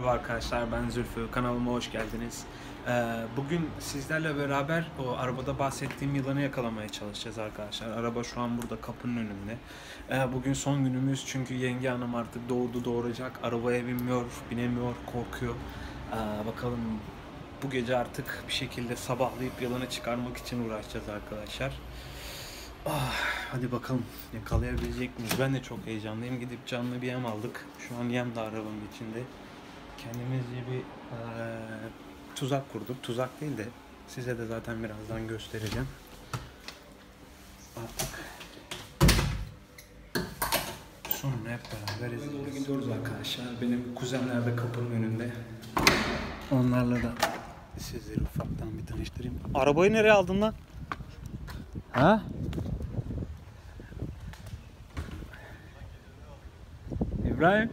Merhaba arkadaşlar ben Zülfü kanalıma hoş geldiniz. Ee, bugün sizlerle beraber o arabada bahsettiğim yılanı yakalamaya çalışacağız arkadaşlar. Araba şu an burada kapının önünde. Ee, bugün son günümüz çünkü yenge hanım artık doğurdu doğuracak. Arabaya binmiyor, binemiyor, korkuyor. Ee, bakalım bu gece artık bir şekilde sabahlayıp yılanı çıkarmak için uğraşacağız arkadaşlar. Ah, hadi bakalım yakalayabilecek miyiz? Ben de çok heyecanlıyım. Gidip canlı bir yem aldık. Şu an yem de arabanın içinde kendimizce bir eee, tuzak kurduk. Tuzak değil de size de zaten birazdan göstereceğim. Artık sonunu hep beraber izleyeceğiz. gidiyoruz arkadaşlar. Benim kuzenler de kapının önünde. Onlarla da sizleri ufaktan bir tanıştırayım. Arabayı nereye aldın lan? Ha? İbrahim.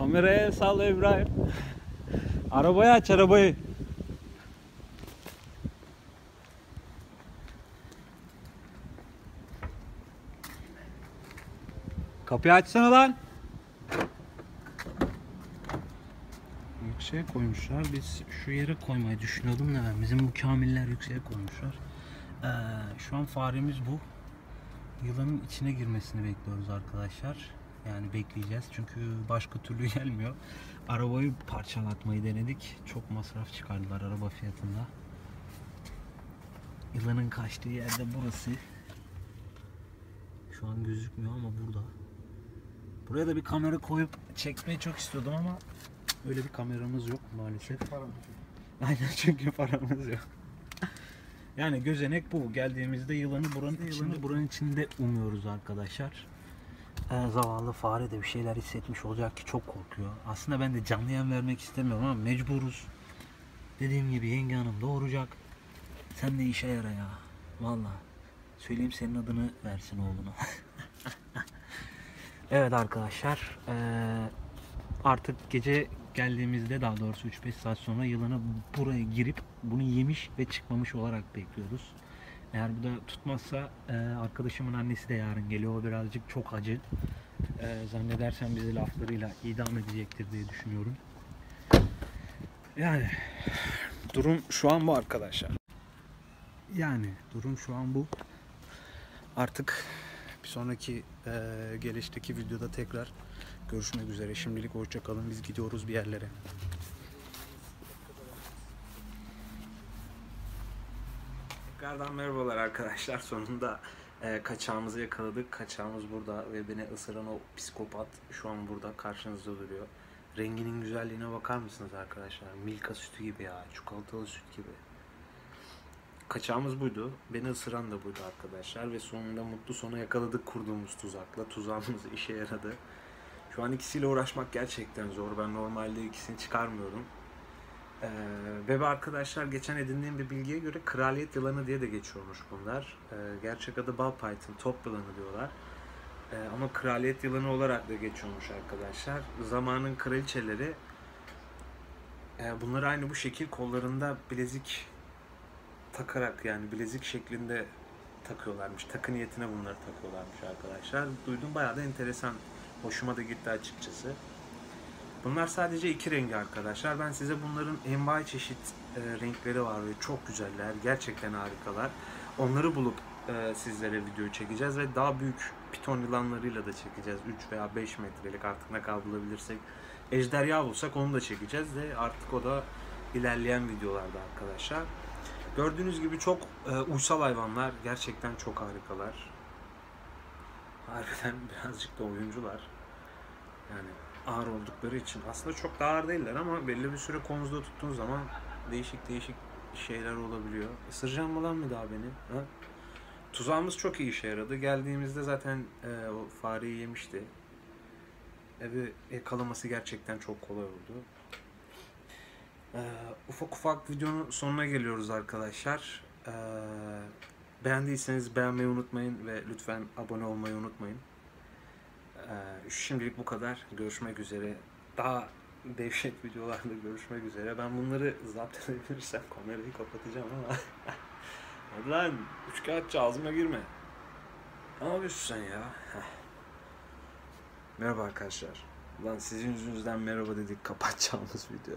Kameraya salla İbrahim. Arabayı aç arabayı. Kapıyı açsana lan. Yükseğe koymuşlar. Biz şu yere koymayı düşünüyordum da ben. Bizim bu kamiller yükseğe koymuşlar. Ee, şu an faremiz bu. Yılanın içine girmesini bekliyoruz arkadaşlar. Yani bekleyeceğiz çünkü başka türlü gelmiyor. Arabayı parçalatmayı denedik. Çok masraf çıkardılar araba fiyatında. Yılanın kaçtığı yerde burası. Şu an gözükmüyor ama burada. Buraya da bir kamera koyup çekmeyi çok istiyordum ama öyle bir kameramız yok maalesef. Aynen çünkü paramız yok. Yani gözenek bu. Geldiğimizde yılanı buranın içinde, buranın içinde umuyoruz arkadaşlar. Zavallı fare de bir şeyler hissetmiş olacak ki çok korkuyor. Aslında ben de canlı vermek istemiyorum ama mecburuz. Dediğim gibi yenge hanım doğuracak. Sen de işe yara ya. Valla. Söyleyeyim senin adını versin oğluna. evet arkadaşlar. ee, artık gece geldiğimizde daha doğrusu 3-5 saat sonra yılanı buraya girip bunu yemiş ve çıkmamış olarak bekliyoruz. Eğer bu da tutmazsa e, arkadaşımın annesi de yarın geliyor. O birazcık çok acı. E, zannedersem bizi laflarıyla idam edecektir diye düşünüyorum. Yani durum şu an bu arkadaşlar. Yani durum şu an bu. Artık bir sonraki e, gelişteki videoda tekrar görüşmek üzere. Şimdilik hoşça kalın. Biz gidiyoruz bir yerlere. Tekrardan merhabalar arkadaşlar. Sonunda e, kaçağımızı yakaladık. Kaçağımız burada ve beni ısıran o psikopat şu an burada karşınızda duruyor. Renginin güzelliğine bakar mısınız arkadaşlar? Milka sütü gibi ya. Çikolatalı süt gibi. Kaçağımız buydu. Beni ısıran da buydu arkadaşlar. Ve sonunda mutlu sona yakaladık kurduğumuz tuzakla. Tuzağımız işe yaradı. Şu an ikisiyle uğraşmak gerçekten zor. Ben normalde ikisini çıkarmıyorum. Ee, ve arkadaşlar geçen edindiğim bir bilgiye göre kraliyet yılanı diye de geçiyormuş bunlar. Ee, gerçek adı bal python, top yılanı diyorlar. Ee, ama kraliyet yılanı olarak da geçiyormuş arkadaşlar. Zamanın kraliçeleri e, bunları aynı bu şekil kollarında bilezik takarak yani bilezik şeklinde takıyorlarmış. Takı niyetine bunları takıyorlarmış arkadaşlar. Duydum bayağı da enteresan. Hoşuma da gitti açıkçası. Bunlar sadece iki rengi arkadaşlar. Ben size bunların envai çeşit e, renkleri var ve çok güzeller. Gerçekten harikalar. Onları bulup e, sizlere video çekeceğiz ve daha büyük piton yılanlarıyla da çekeceğiz. 3 veya 5 metrelik artık ne kadar bulabilirsek. Ejderha bulsak onu da çekeceğiz de artık o da ilerleyen videolarda arkadaşlar. Gördüğünüz gibi çok e, uysal hayvanlar. Gerçekten çok harikalar. Harbiden birazcık da oyuncular. Yani ağır oldukları için. Aslında çok da ağır değiller ama belli bir süre konuzda tuttuğun zaman değişik değişik şeyler olabiliyor. Isıracağım mı lan mı daha beni? Ha? Tuzağımız çok iyi işe yaradı. Geldiğimizde zaten e, o fareyi yemişti. Evi yakalaması gerçekten çok kolay oldu. E, ufak ufak videonun sonuna geliyoruz arkadaşlar. E, beğendiyseniz beğenmeyi unutmayın ve lütfen abone olmayı unutmayın. Ee, şimdilik bu kadar. Görüşmek üzere. Daha dehşet videolarda görüşmek üzere. Ben bunları zapt edebilirsem kamerayı kapatacağım ama. Lan üçkağıtçı ağzıma girme. Ne yapıyorsun sen ya? Merhaba arkadaşlar. Lan sizin yüzünüzden merhaba dedik kapatacağımız video.